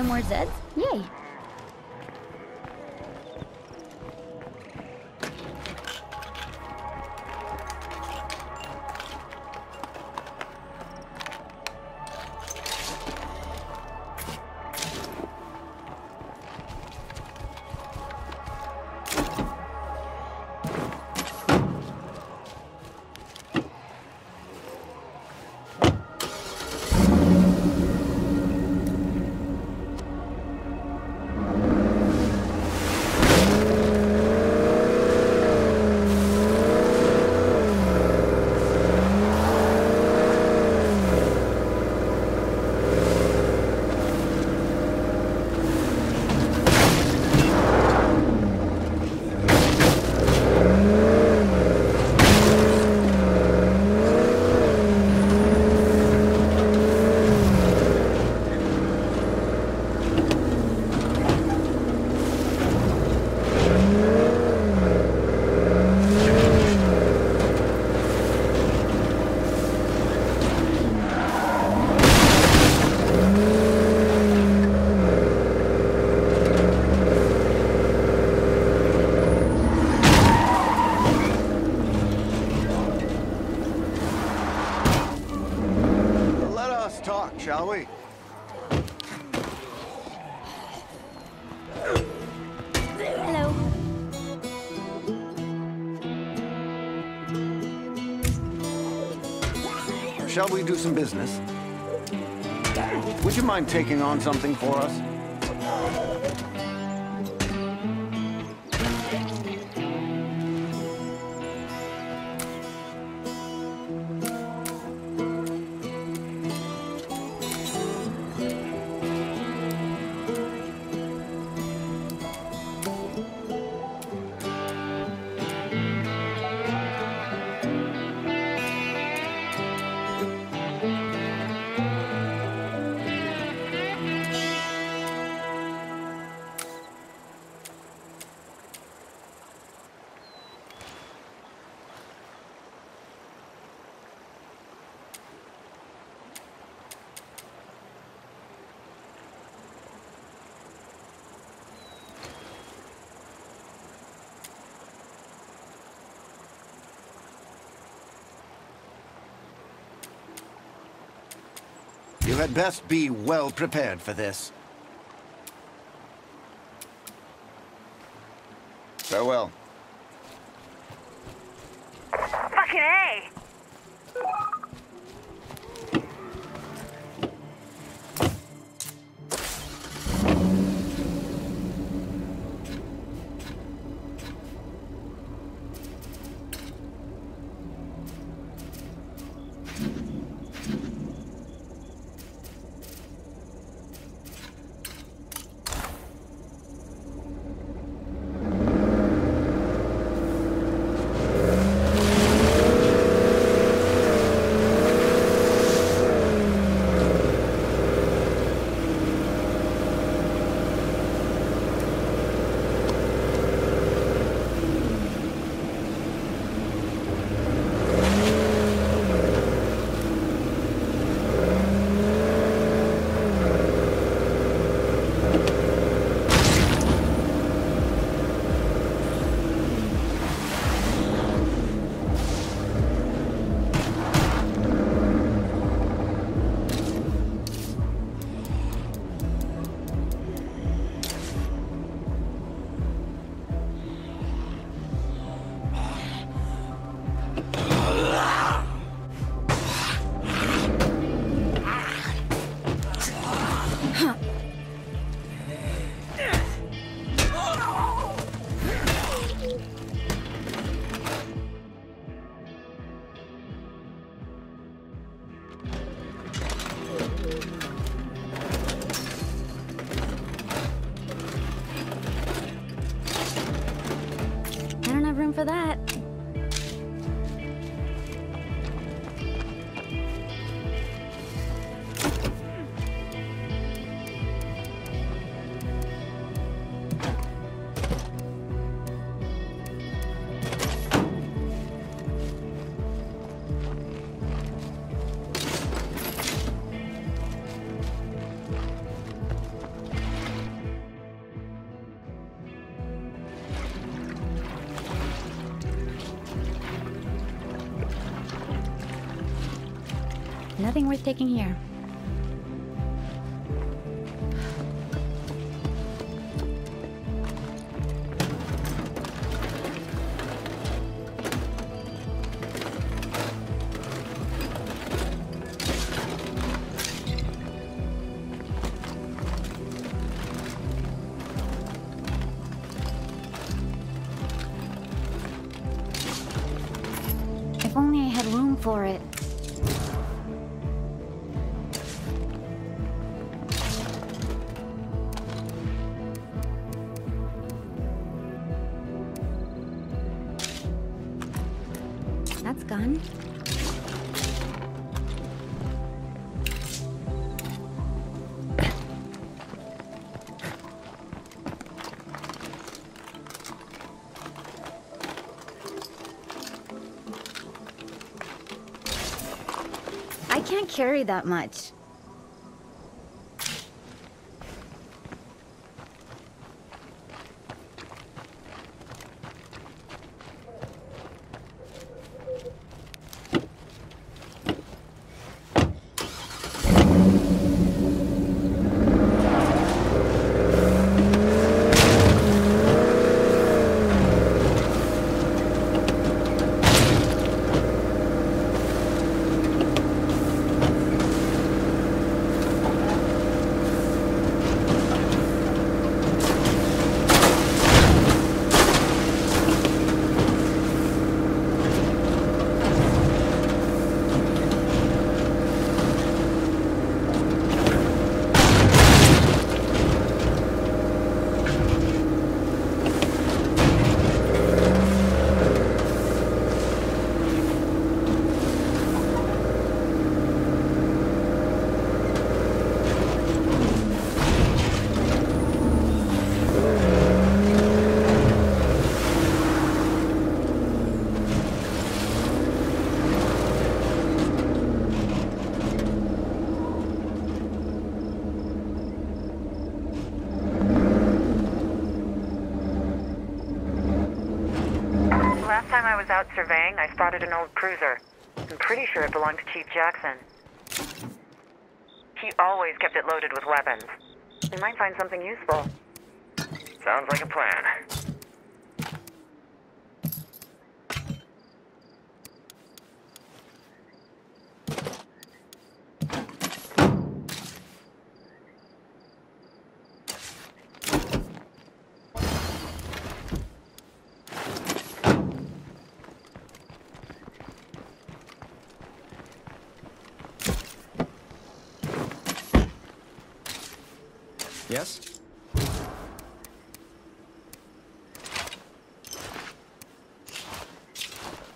No more Zeds? Yay. Shall we do some business? Would you mind taking on something for us? Had best be well prepared for this. Nothing worth taking here. Carry that much. Last time I was out surveying, I spotted an old cruiser. I'm pretty sure it belonged to Chief Jackson. He always kept it loaded with weapons. We might find something useful. Sounds like a plan.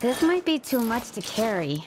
This might be too much to carry.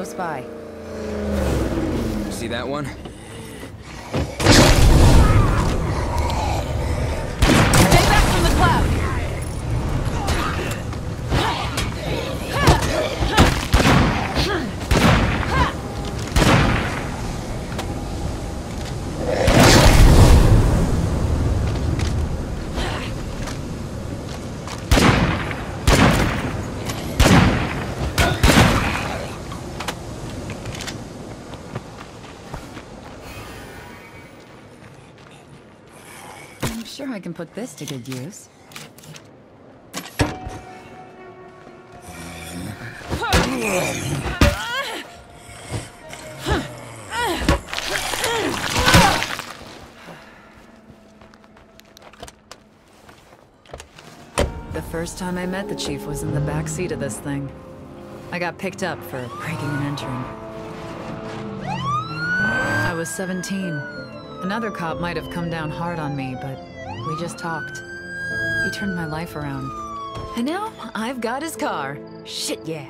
Close by. See that one? Sure I can put this to good use. The first time I met the chief was in the back seat of this thing. I got picked up for breaking and entering. I was 17. Another cop might have come down hard on me, but just talked. He turned my life around. And now I've got his car. Shit, yeah.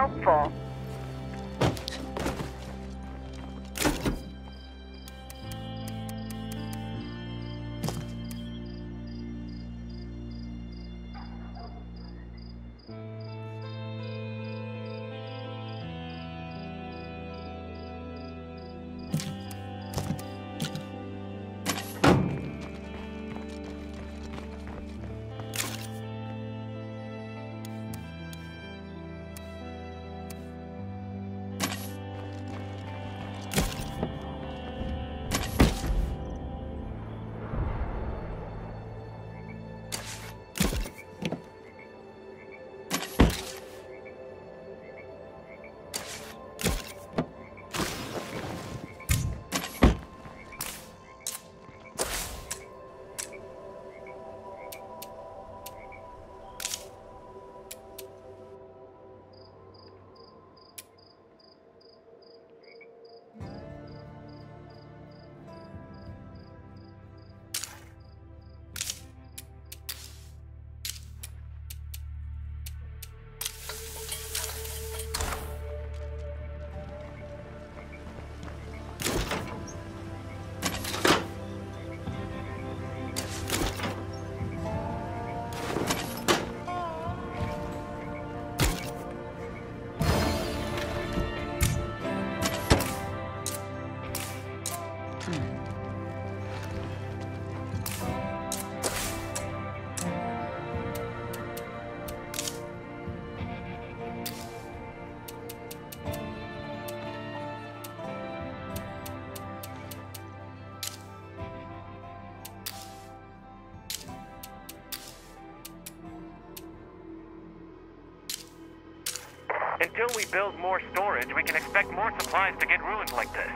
Helpful. Build more storage, we can expect more supplies to get ruined like this.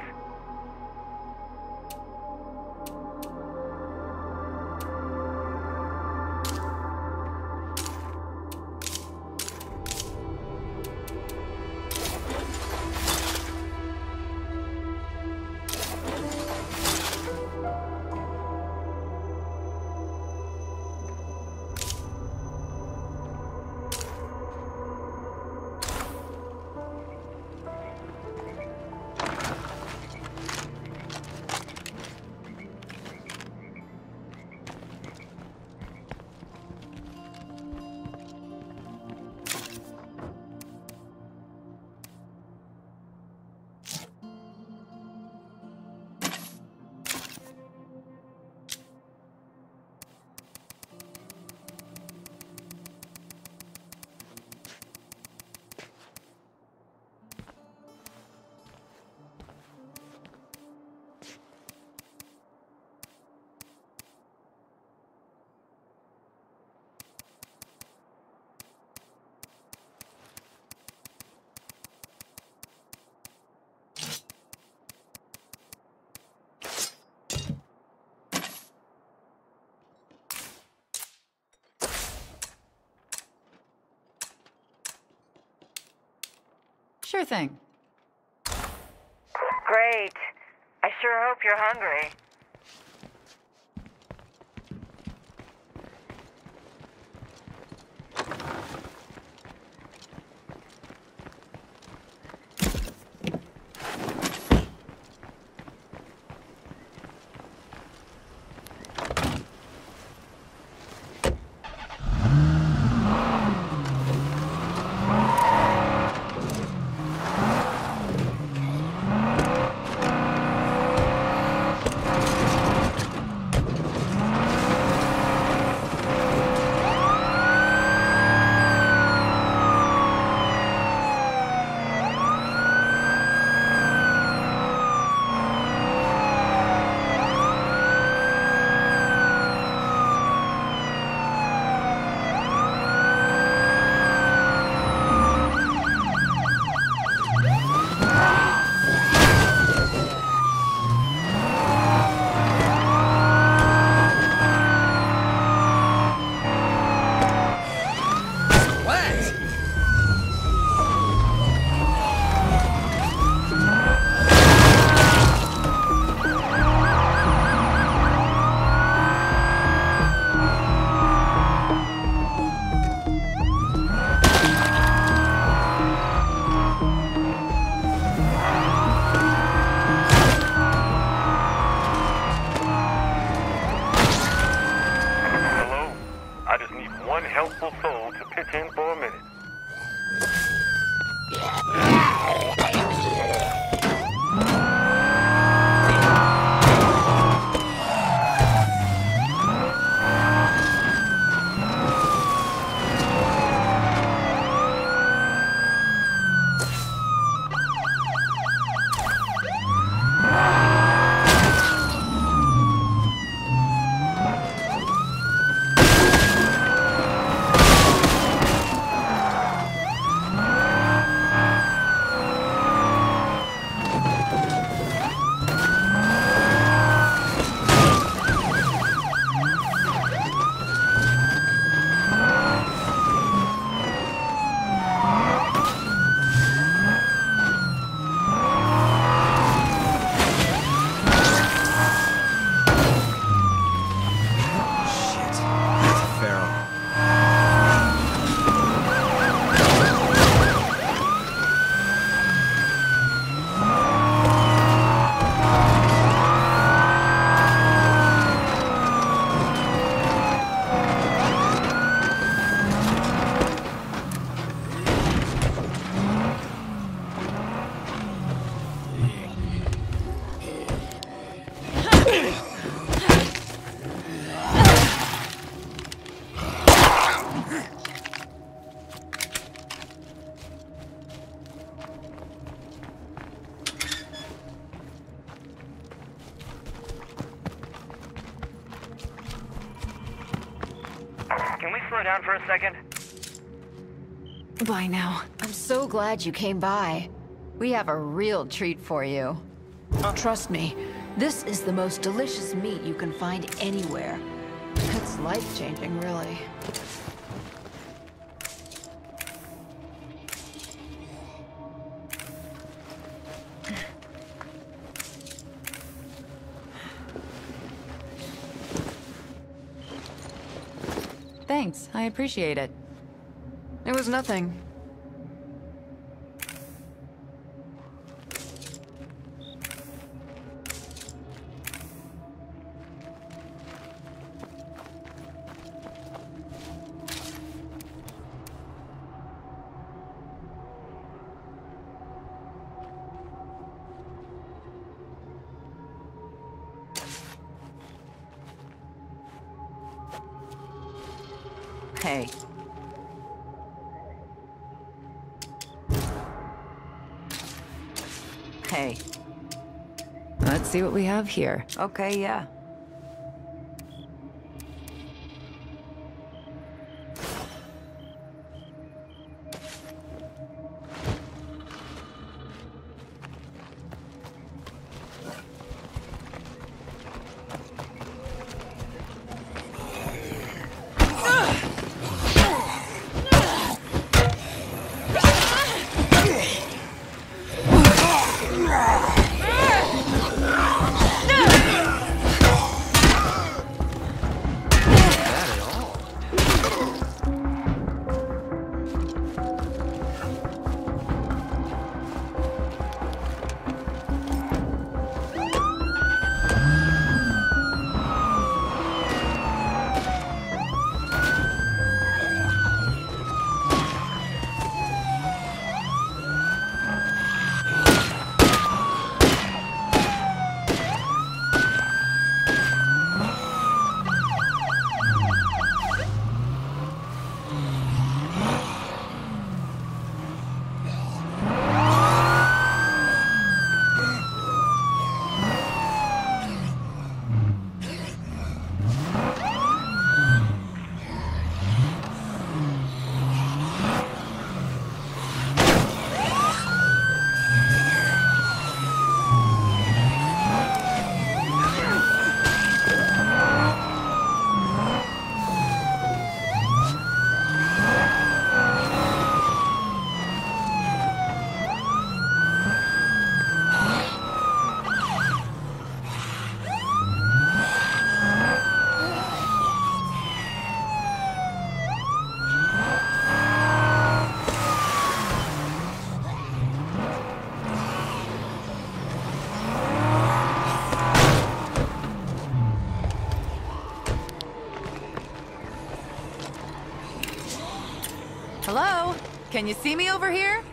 Sure thing. Great. I sure hope you're hungry. glad you came by. We have a real treat for you. Oh, trust me, this is the most delicious meat you can find anywhere. It's life-changing, really. Thanks, I appreciate it. It was nothing. see what we have here. Okay, yeah. Can you see me over here?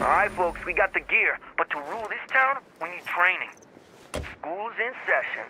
Alright, folks, we got the gear, but to rule this town, we need training. School's in session.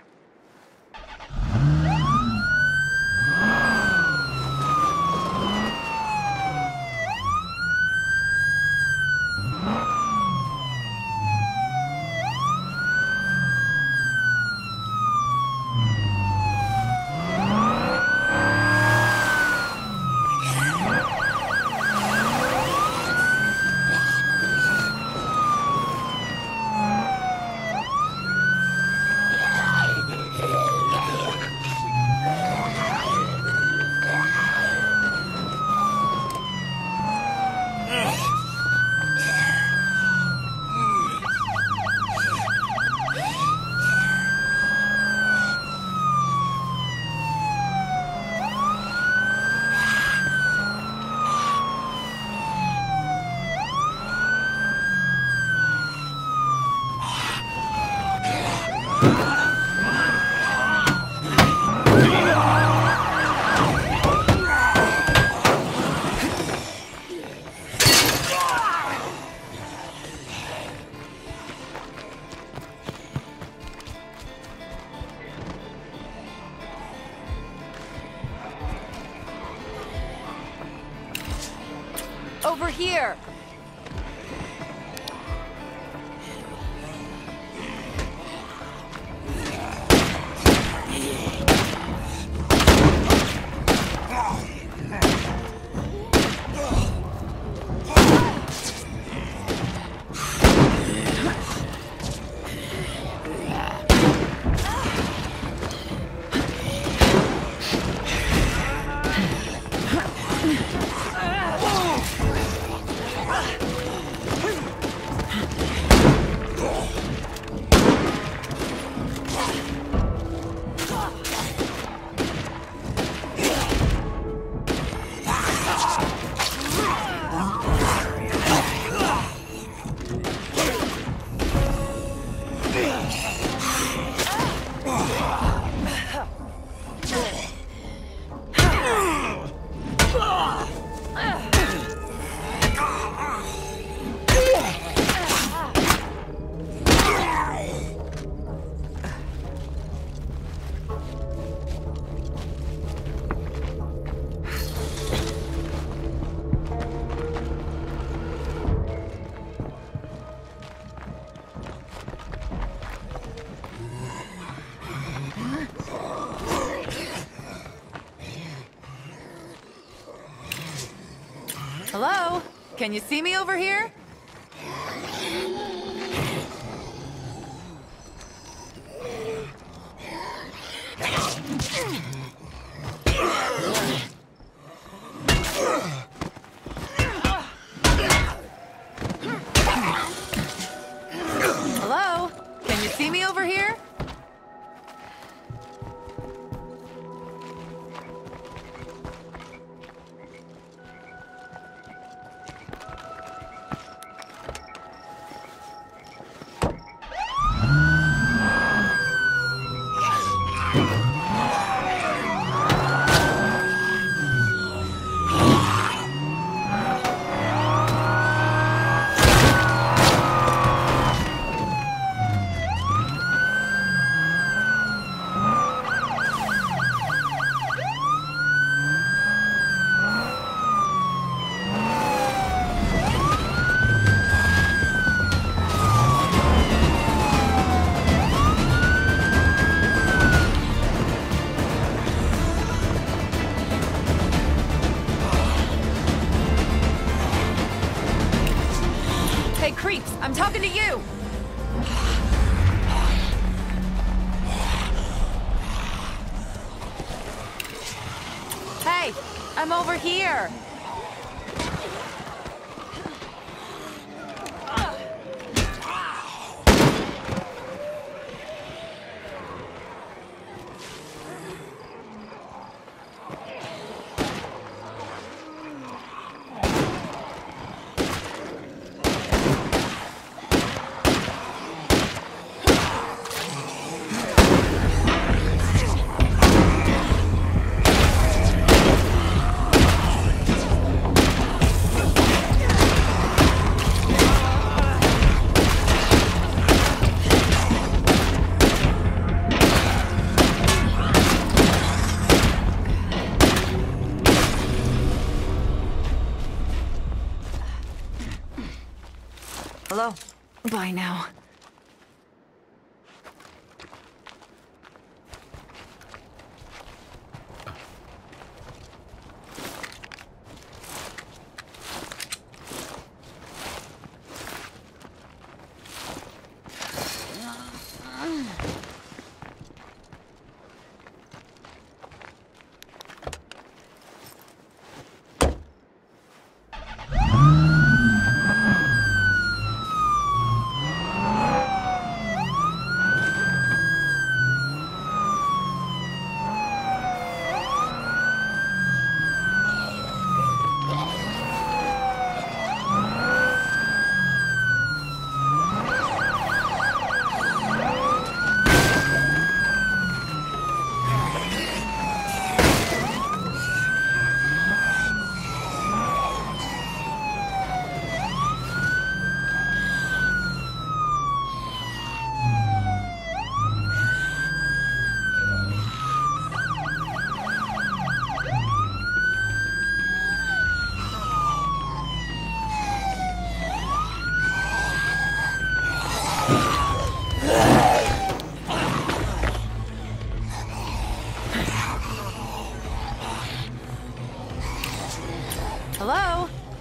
Hello? Can you see me over here?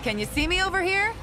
Can you see me over here?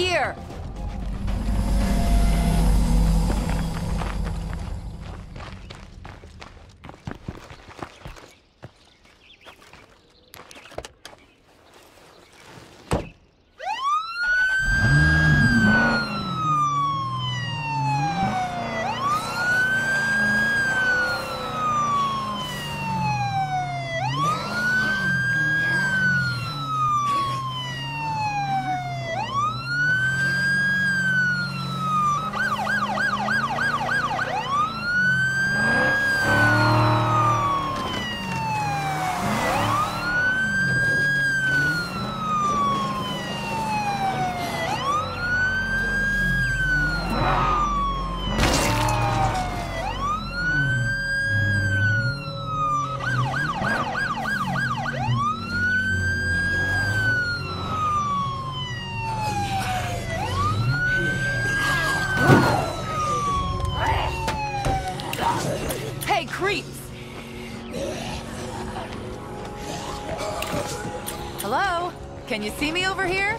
here! Can you see me over here?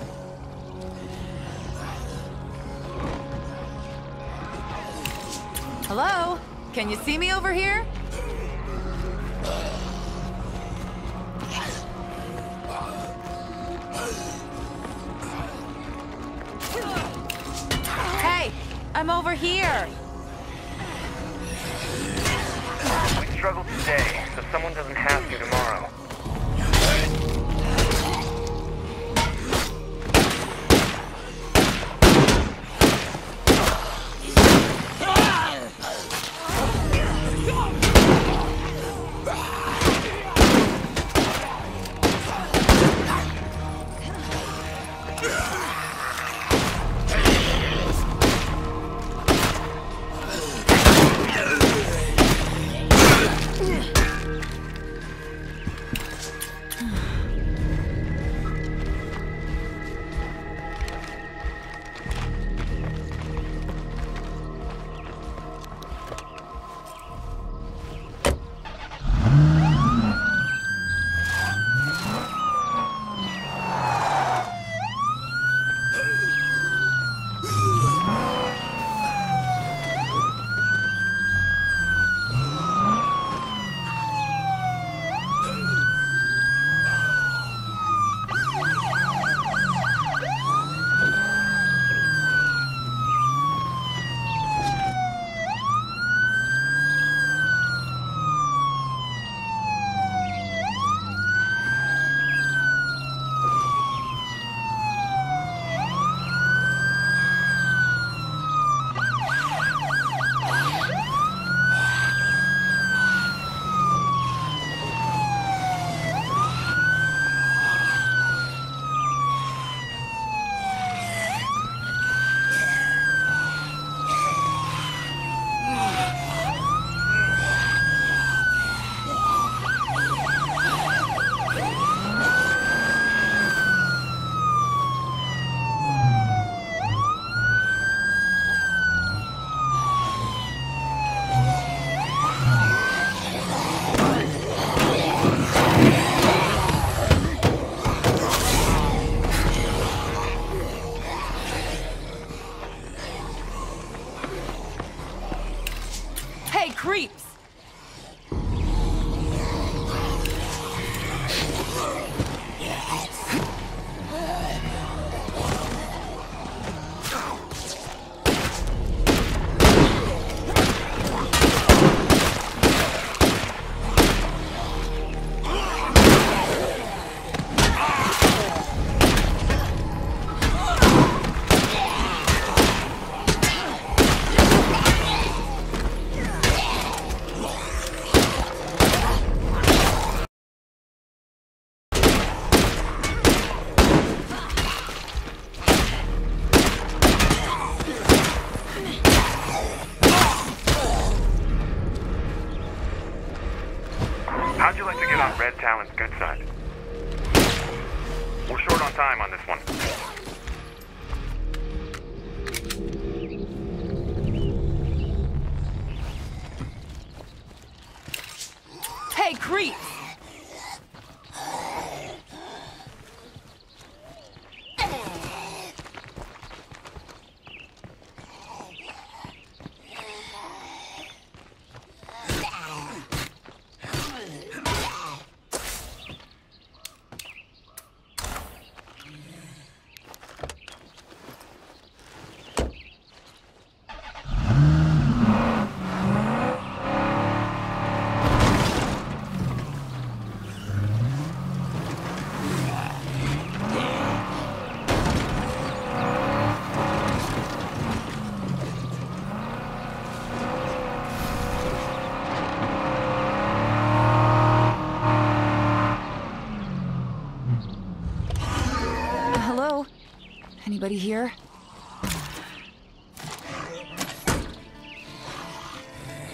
Here?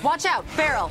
Watch out, barrel!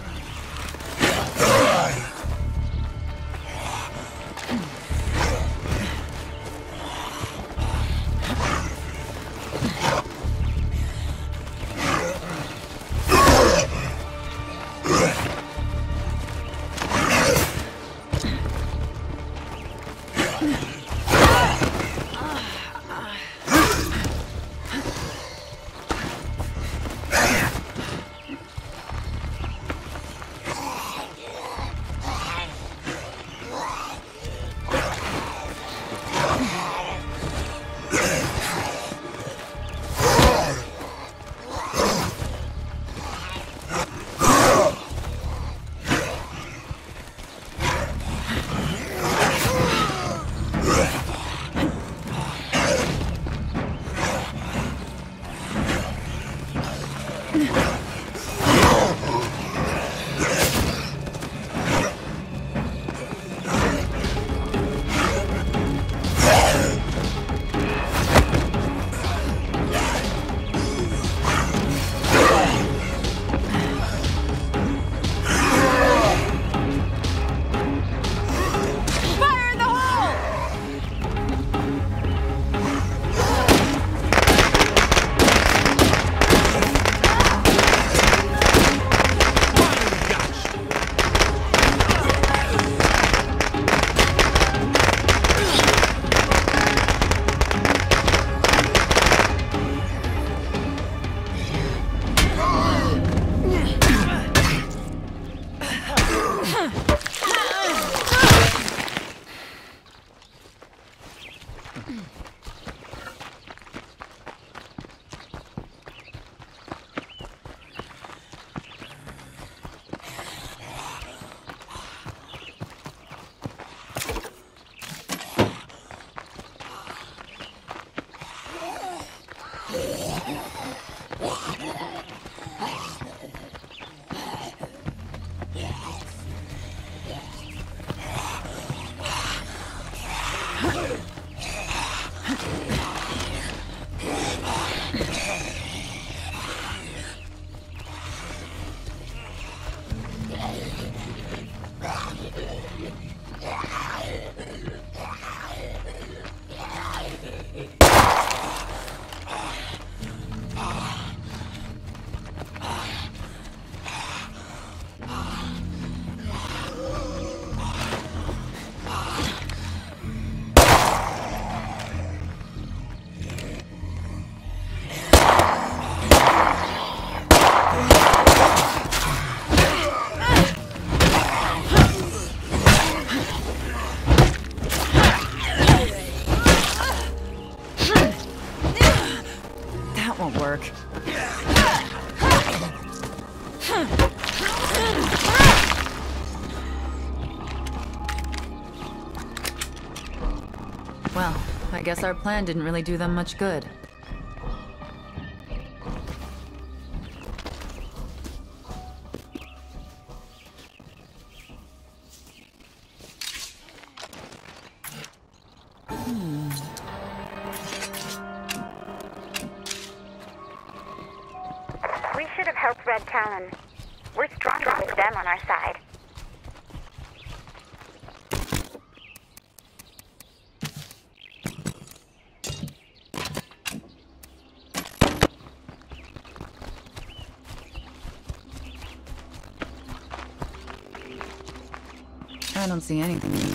Guess our plan didn't really do them much good. See anything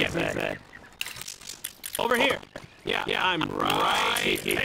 get back. Over here. Yeah, yeah, I'm right, right here.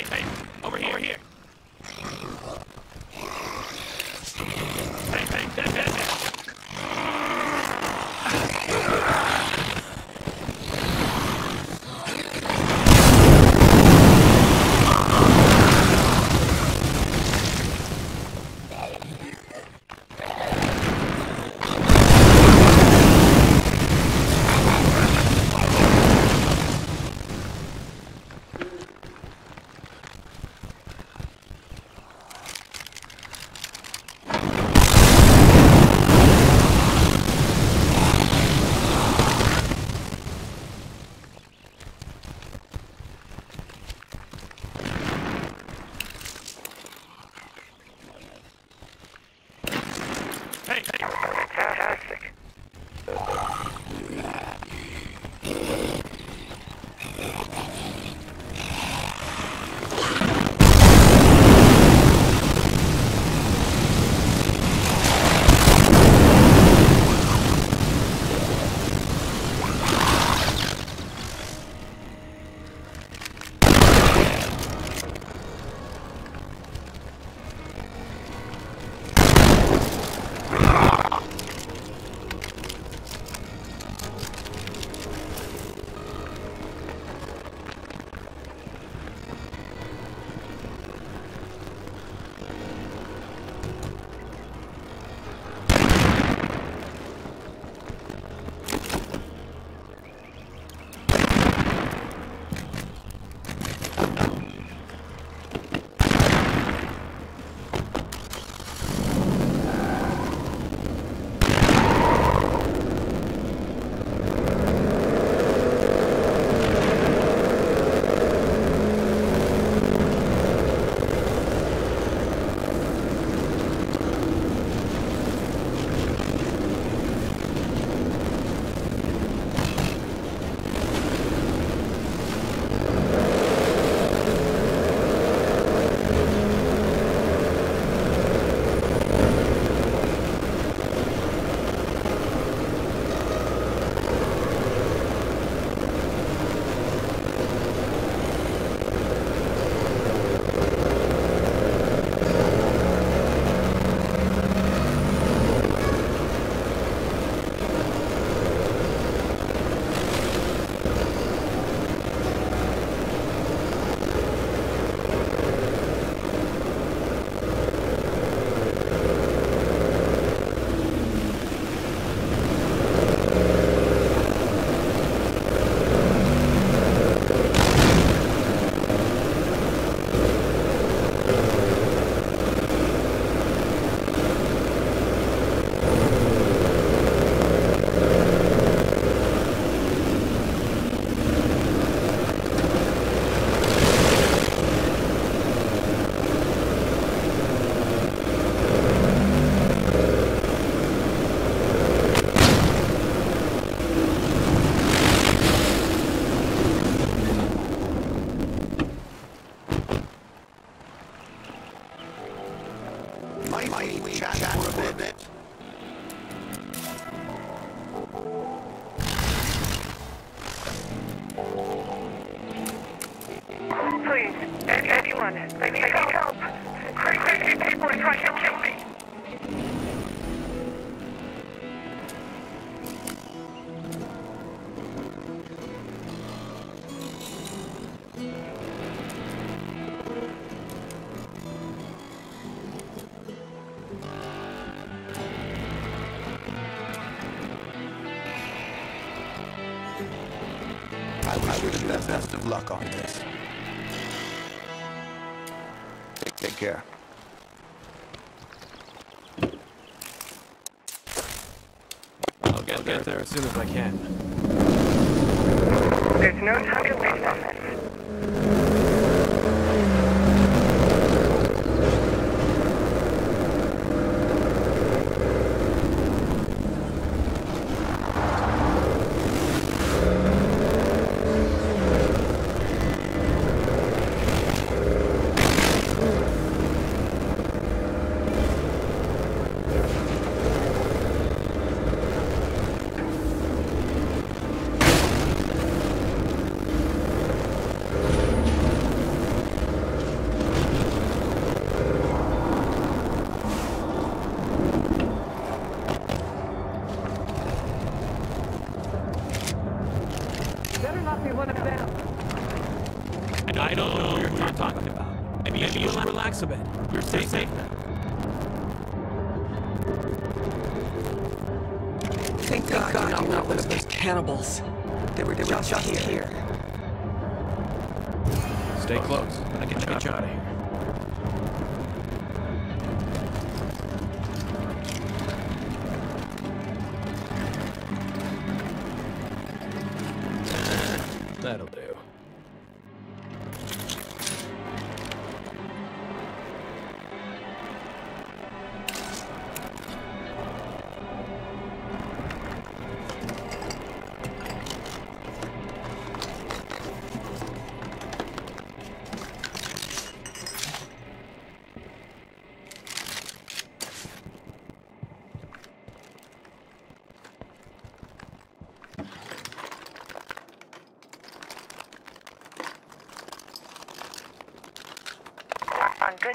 there as soon as I can. There's no time to waste on those. They were just here. here. Stay close.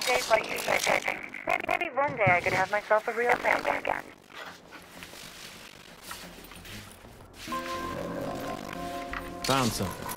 Days like I maybe, maybe one day I could have myself a real family again. Found something.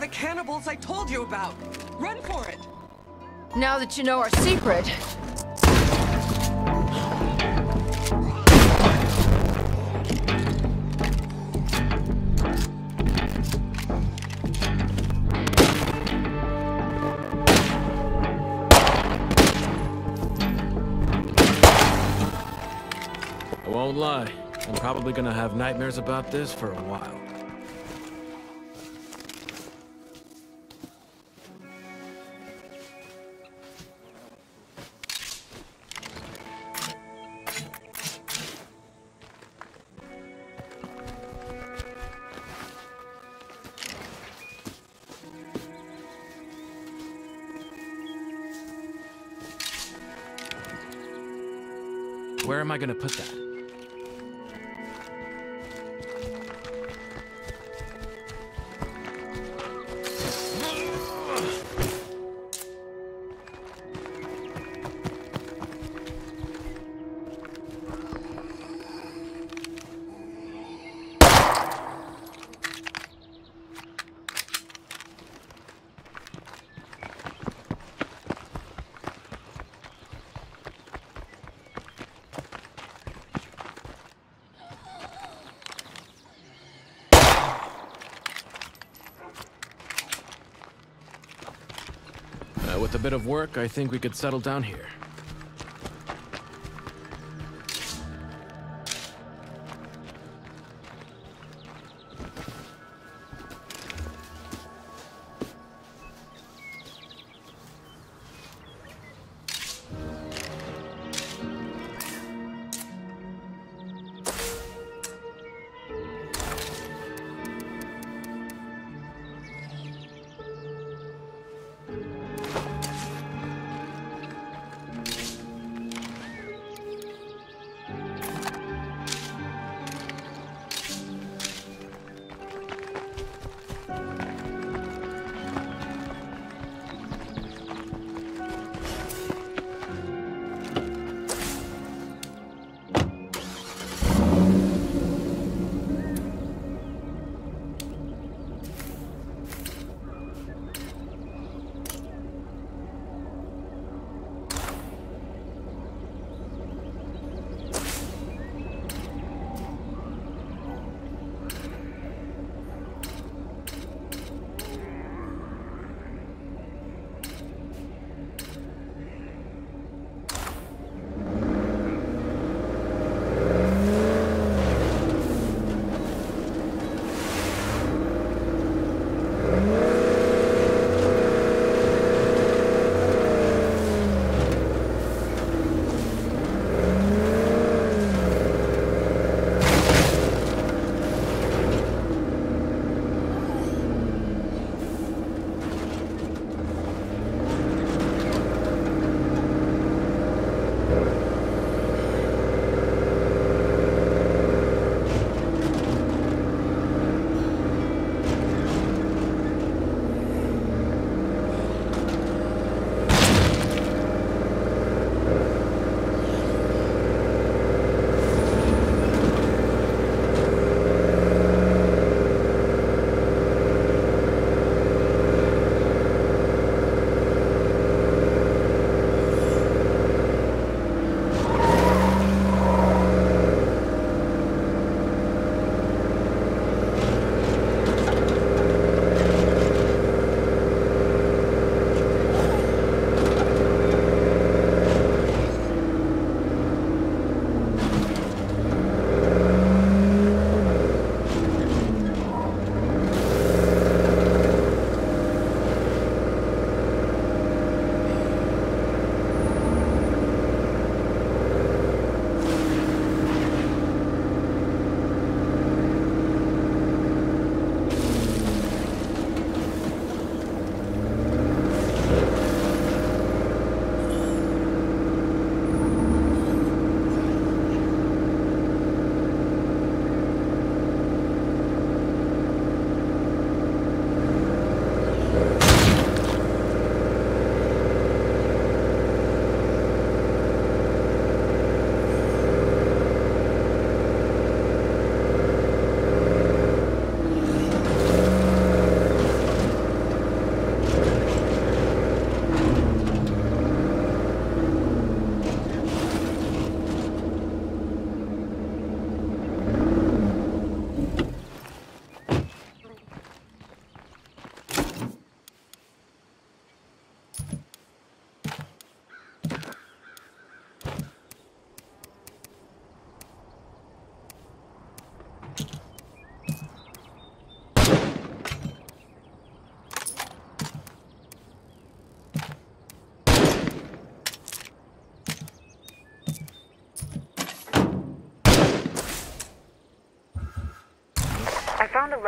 The cannibals I told you about. Run for it. Now that you know our secret, I won't lie. I'm probably gonna have nightmares about this for a while. Am gonna put bit of work, I think we could settle down here.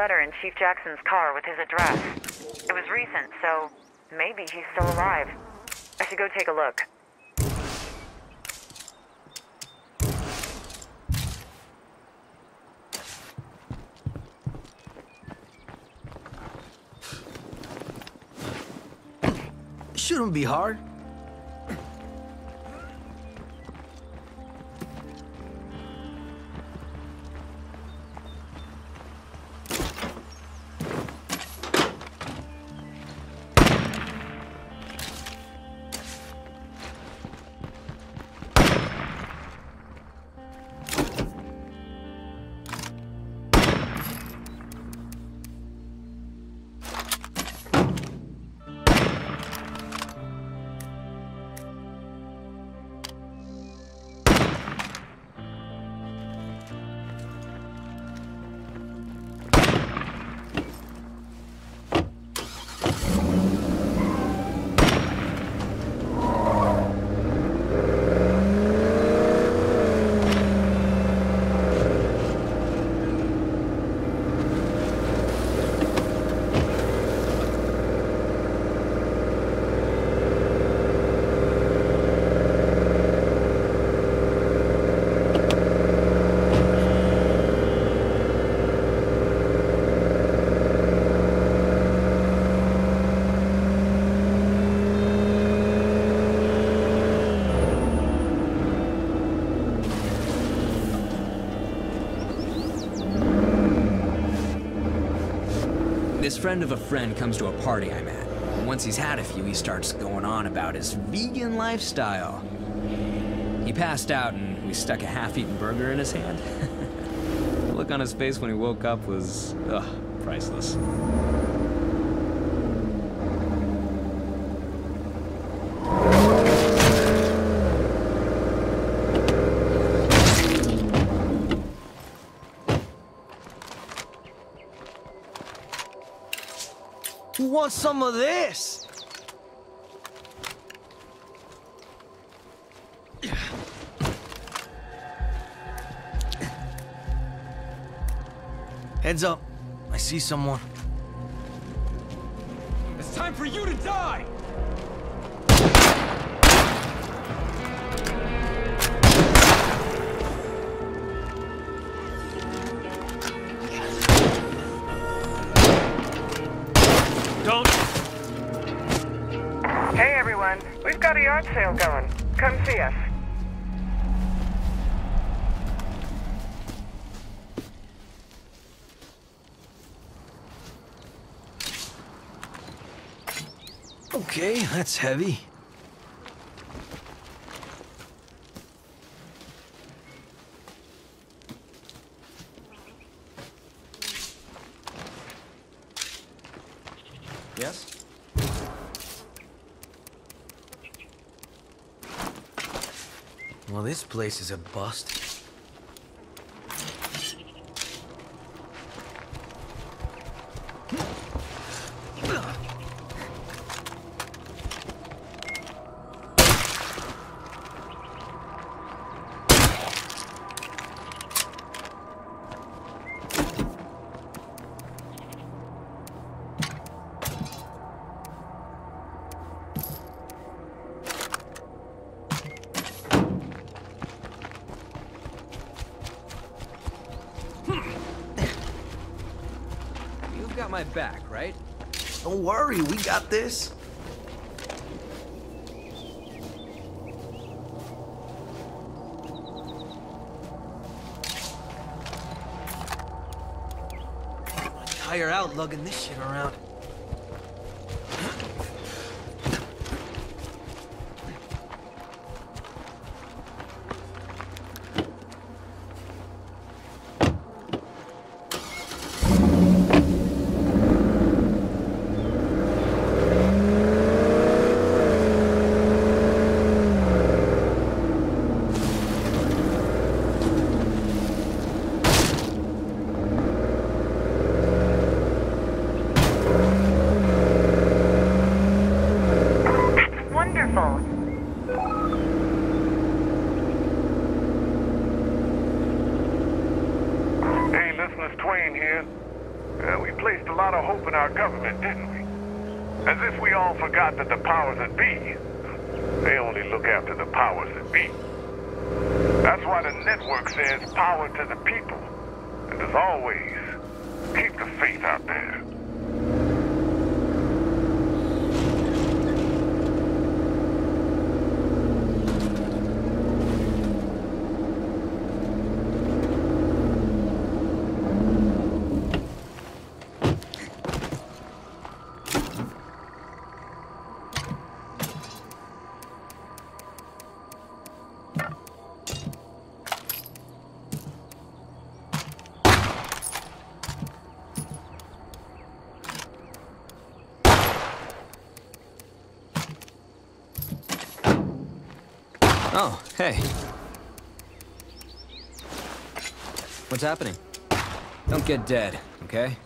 Letter in Chief Jackson's car with his address. It was recent, so maybe he's still alive. I should go take a look. Shouldn't be hard. Friend of a friend comes to a party I'm at. Once he's had a few, he starts going on about his vegan lifestyle. He passed out and we stuck a half-eaten burger in his hand. the look on his face when he woke up was, ugh, priceless. Some of this? Heads up. I see someone. It's time for you to die! Yard sale going. Come see us. Okay, that's heavy. Yes? Well, this place is a bust. Got this. Tire out lugging this shit around. get dead, okay?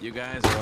You guys are...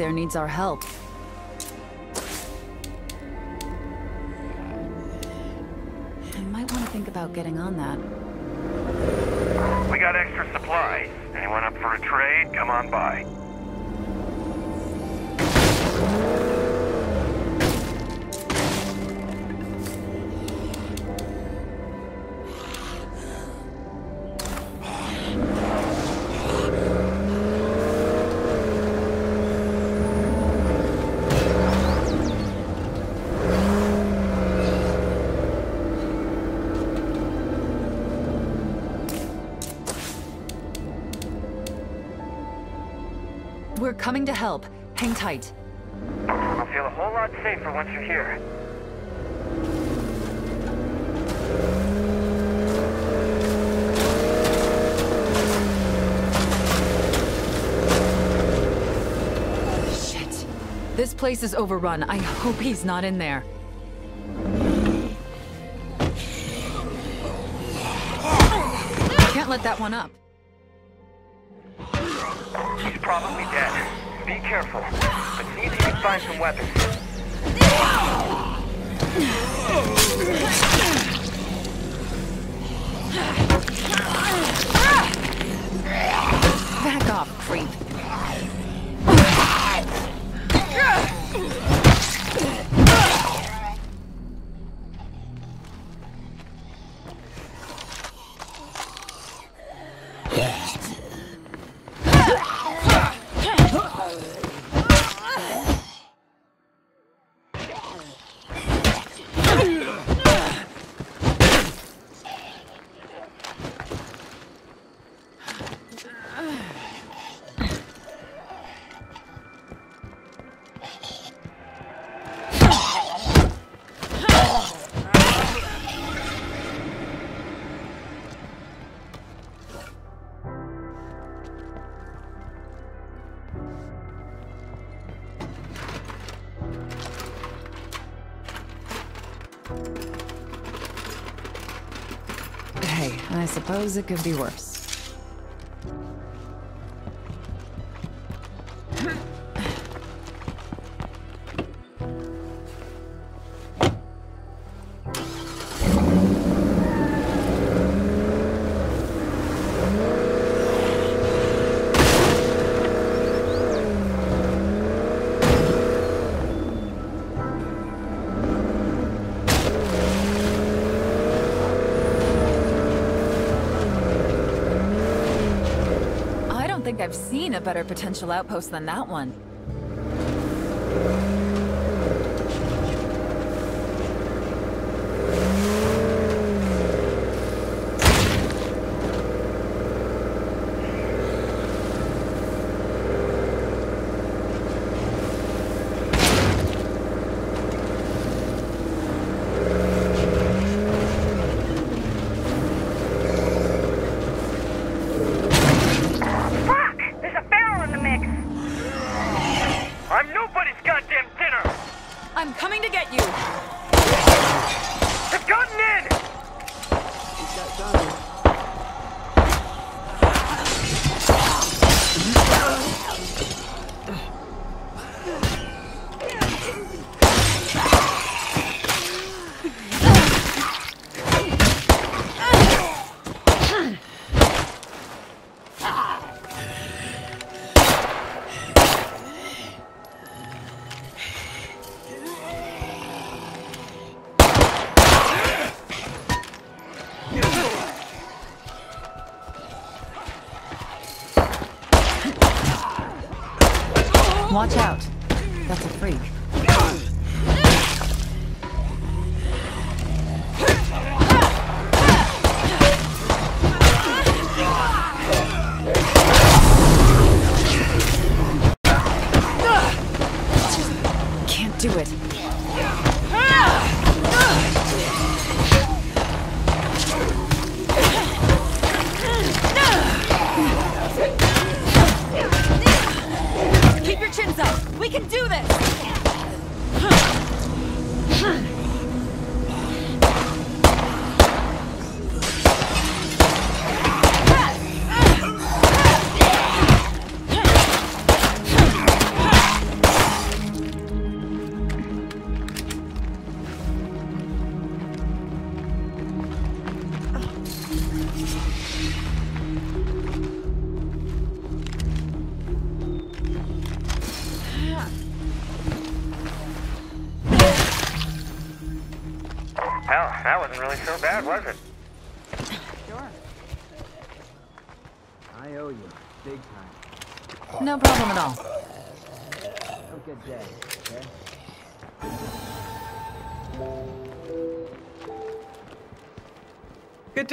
there needs our help. coming to help. Hang tight. I'll feel a whole lot safer once you're here. Shit. This place is overrun. I hope he's not in there. Can't let that one up. find some weapons. suppose it could be worse. a better potential outpost than that one.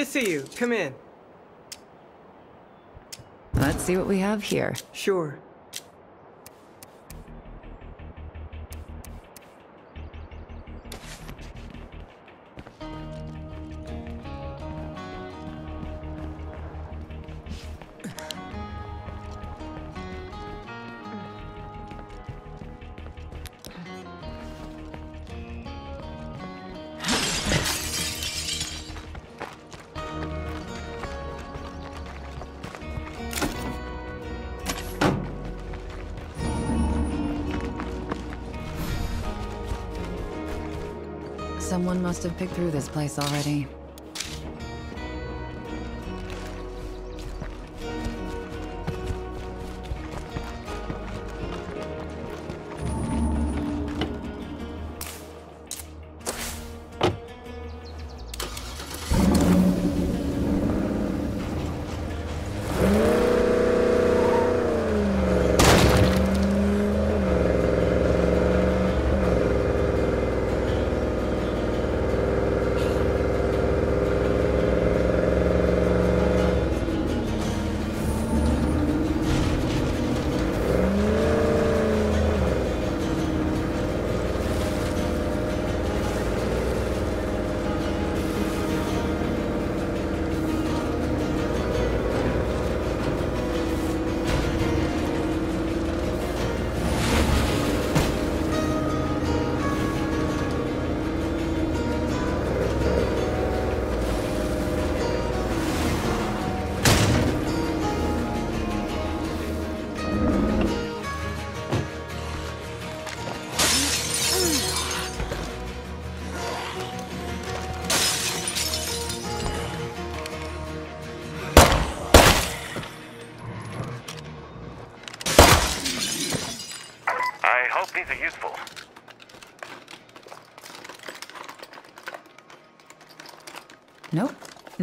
see you. Come in. Let's see what we have here. Sure. must have picked through this place already.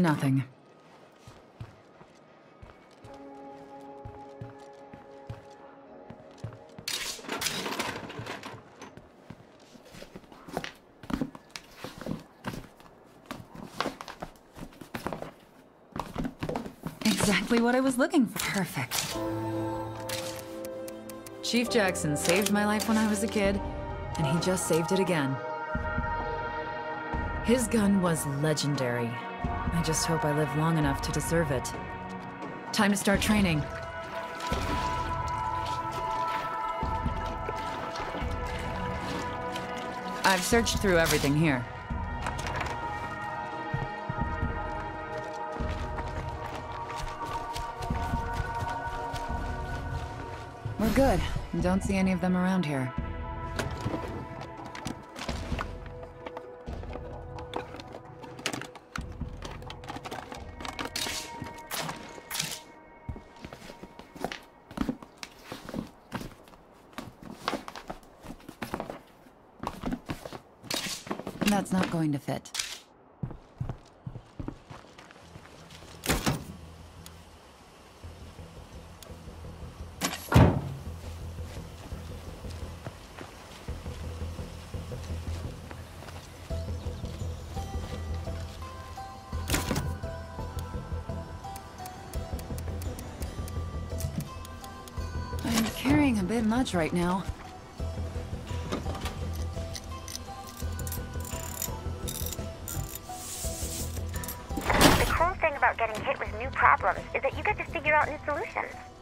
Nothing. Exactly what I was looking for. Perfect. Chief Jackson saved my life when I was a kid, and he just saved it again. His gun was legendary. I just hope I live long enough to deserve it. Time to start training. I've searched through everything here. We're good. Don't see any of them around here. To fit. I'm carrying a bit much right now. The cool thing about getting hit with new problems is that you get to figure out new solutions.